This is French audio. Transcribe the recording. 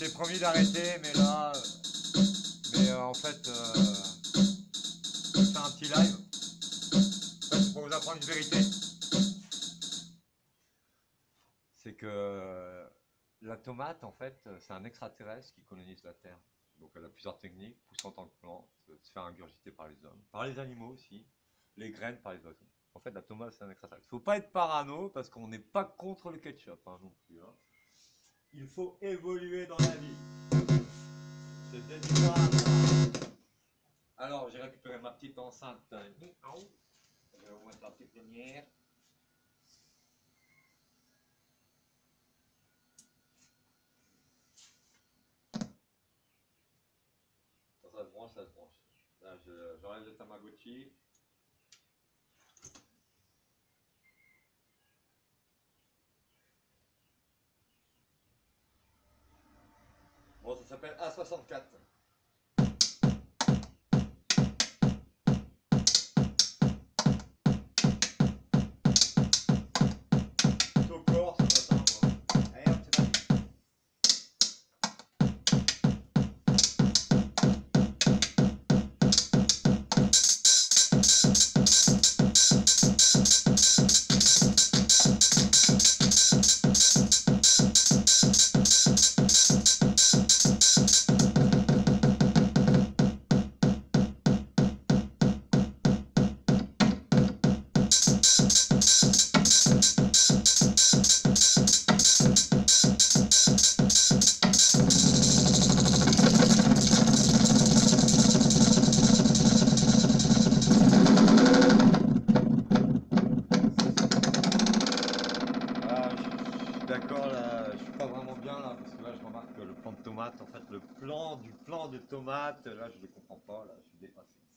m'étais promis d'arrêter, mais là. euh, Mais euh, en fait, euh, je vais faire un petit live. Pour vous apprendre une vérité. C'est que la tomate, en fait, c'est un extraterrestre qui colonise la Terre. Donc elle a plusieurs techniques, pousse en tant que plante, se faire ingurgiter par les hommes, par les animaux aussi, les graines par les oiseaux. En fait, la tomate, c'est un extraterrestre. Faut pas être parano parce qu'on n'est pas contre le ketchup hein, non plus. hein. Il faut évoluer dans la vie. C'est désirable. Alors, j'ai récupéré ma petite enceinte. Je vais vous mettre la petite lumière. Ça, se branche, ça se branche. Là, je- j'enlève le Tamagotchi. Bon, ça s'appelle A64. En fait le plan du plan de tomate, là je le comprends pas, là je suis dépassé.